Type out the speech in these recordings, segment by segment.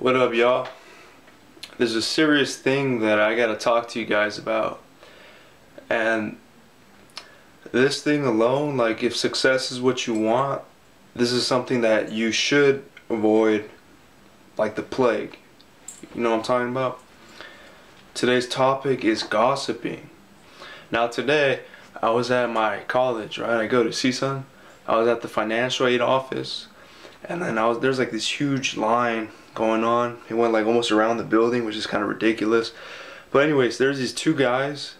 What up, y'all? There's a serious thing that I gotta talk to you guys about. And this thing alone, like, if success is what you want, this is something that you should avoid like the plague. You know what I'm talking about? Today's topic is gossiping. Now, today, I was at my college, right? I go to CSUN. I was at the financial aid office. And then I was there's like this huge line going on. It went like almost around the building, which is kind of ridiculous. But anyways, there's these two guys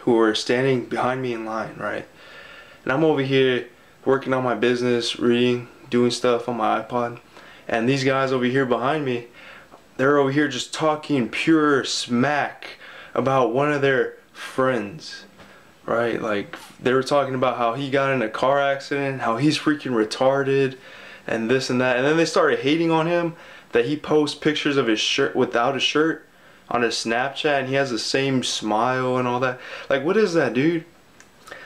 who were standing behind me in line, right? And I'm over here working on my business, reading, doing stuff on my iPod. And these guys over here behind me, they're over here just talking pure smack about one of their friends. Right? Like they were talking about how he got in a car accident, how he's freaking retarded and this and that. And then they started hating on him that he posts pictures of his shirt without a shirt on his Snapchat and he has the same smile and all that. Like, what is that, dude?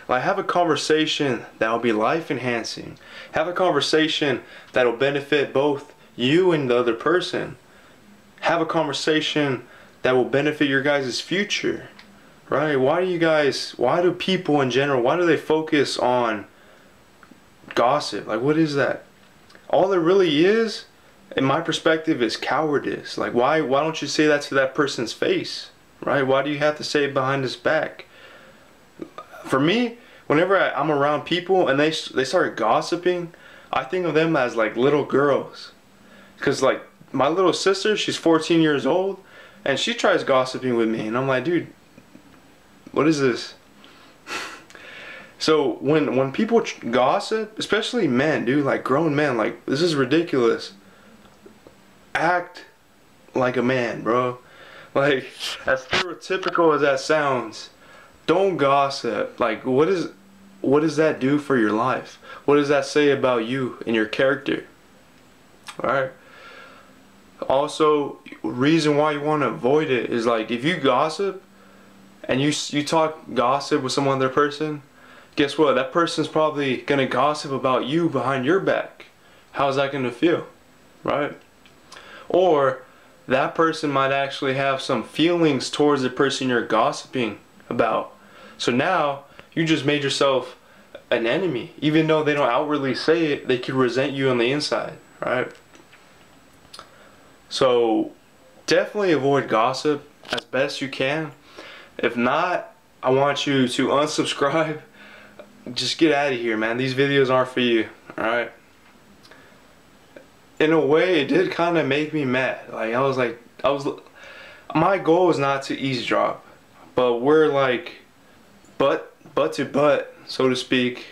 Like, have a conversation that'll be life enhancing. Have a conversation that'll benefit both you and the other person. Have a conversation that will benefit your guys' future. Right? Why do you guys, why do people in general, why do they focus on gossip? Like, what is that? All it really is in my perspective is cowardice. Like why why don't you say that to that person's face right? Why do you have to say it behind his back? For me whenever I, am around people and they they start gossiping I think of them as like little girls. Because like my little sister she's 14 years old and she tries gossiping with me and I'm like dude what is this? So when when people gossip especially men dude like grown men like this is ridiculous act like a man, bro. Like, as stereotypical as that sounds, don't gossip. Like, what is, what does that do for your life? What does that say about you and your character? Alright? Also, reason why you want to avoid it is like, if you gossip, and you, you talk gossip with some other person, guess what? That person's probably going to gossip about you behind your back. How's that going to feel? Right? Or that person might actually have some feelings towards the person you're gossiping about. So now you just made yourself an enemy. Even though they don't outwardly say it, they could resent you on the inside, right? So definitely avoid gossip as best you can. If not, I want you to unsubscribe. Just get out of here, man. These videos aren't for you, alright? In a way, it did kind of make me mad. Like I was like, I was, my goal is not to eavesdrop, but we're like, butt butt to butt, so to speak,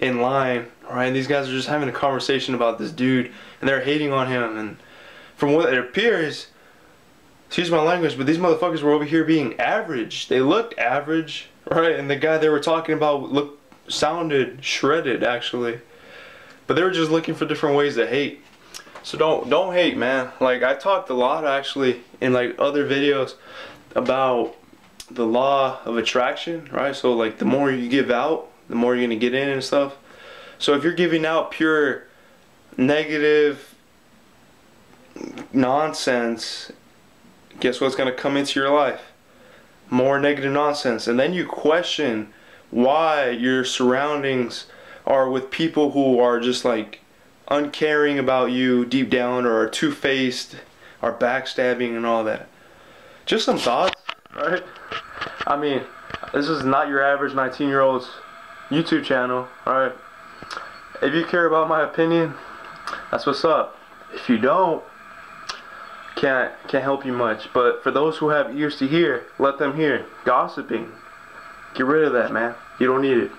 in line. Right? And these guys are just having a conversation about this dude, and they're hating on him. And from what it appears, excuse my language, but these motherfuckers were over here being average. They looked average, right? And the guy they were talking about looked sounded shredded actually. But they were just looking for different ways to hate. So don't don't hate, man. Like I talked a lot actually in like other videos about the law of attraction, right? So like the more you give out, the more you're gonna get in and stuff. So if you're giving out pure negative nonsense, guess what's gonna come into your life? More negative nonsense. And then you question why your surroundings are with people who are just like uncaring about you deep down or are two-faced or backstabbing and all that. Just some thoughts, right? I mean, this is not your average 19 year old's YouTube channel, alright? If you care about my opinion, that's what's up. If you don't, can't can't help you much. But for those who have ears to hear, let them hear. Gossiping. Get rid of that, man. You don't need it.